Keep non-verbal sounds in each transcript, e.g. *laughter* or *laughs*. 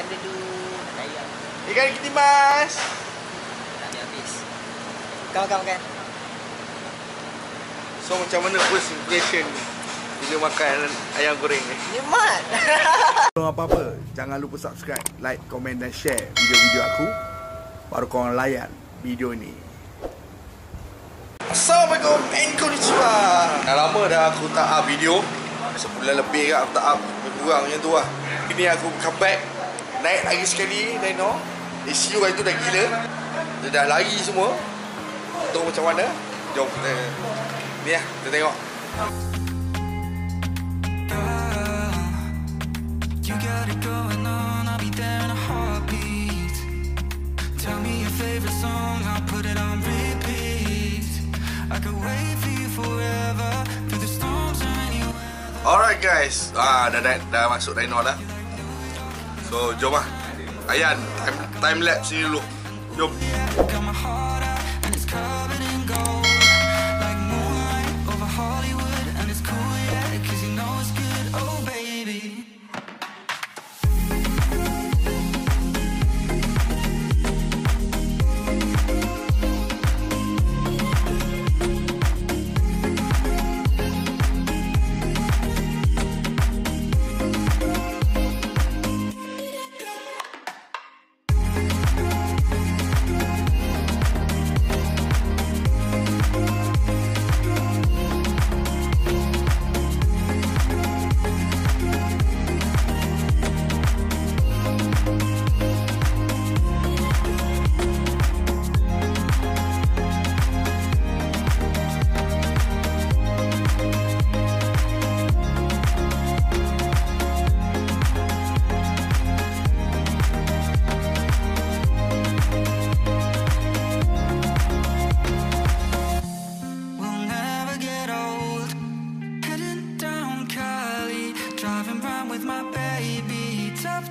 makan dulu. Ayam. Ikan kita mas. Tak ada habis. Kau makan makan. So macam mana first impression bila makan ayam goreng ni? Nikmat. *laughs* Kalau apa-apa, jangan lupa subscribe, like, komen dan share video-video aku. Baru korang layan video ni. Assalamualaikum and konnichiwa. Dah lama dah aku tak up video. Sebulan lebih kat aku tak up. Kurang macam tu lah. Ini aku come back. Naik lagi sekali, Dino. ECU hari tu dah gila. Dia dah lari semua. Tu macam mana? Jom kita... Ni lah, kita tengok. You got it going on, I'll be there in a heartbeat. Tell me your favorite song, I'll put it on repeat. I could wait for you forever through the storms or anywhere. Alright guys, ah dah dah, dah masuk Dino dah. So jom lah. Ayan, time, time lapse ni dulu. Jom.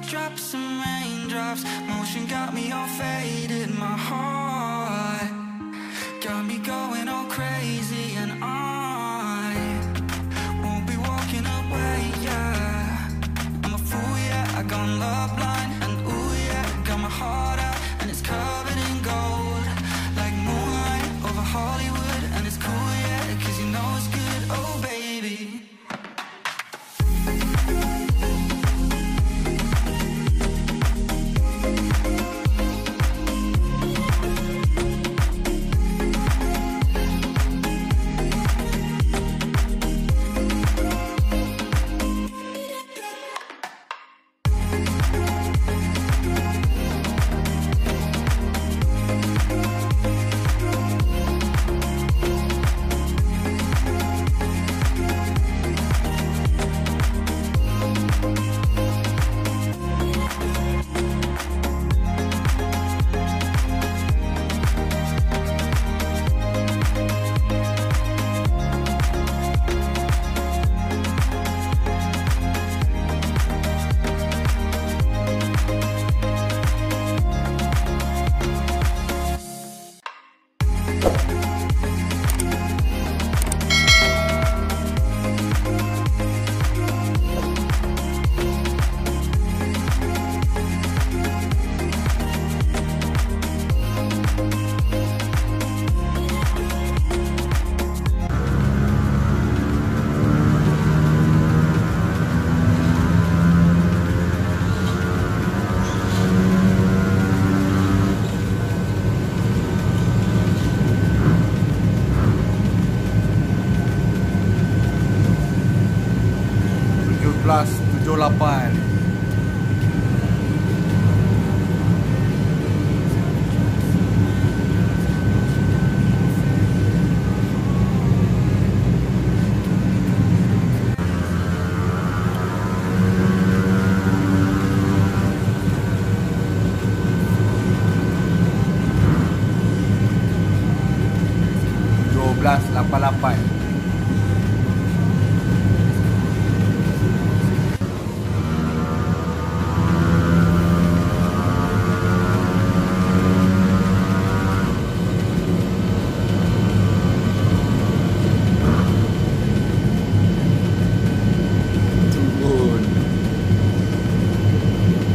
Drops and raindrops, motion got me all faded. My heart got me going all crazy, and I won't be walking away. Yeah, I'm a fool. Yeah, I gone love blind, and ooh yeah, got my heart out, and it's covered Bye. 17, 18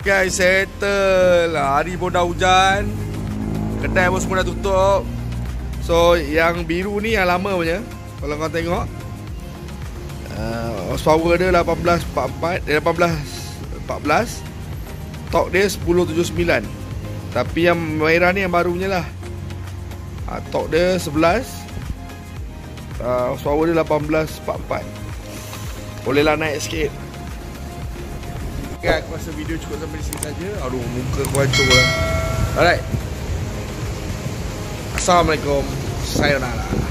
Okay settle. Hari pun dah hujan. Kedai pun semua dah tutup. So yang biru ni yang lama punya Kalau kau tengok. Uh, Horsepower dia 1844 eh, 18 14 Torque dia 1079 Tapi yang merah ni yang barunya lah. Uh, Torque dia 11 uh, Horsepower dia 1844 Bolehlah naik sikit Okay, aku rasa video cukup sampai di sini saja. Aduh, muka aku hancur lah. Alright. Assalamualaikum. Sayonara.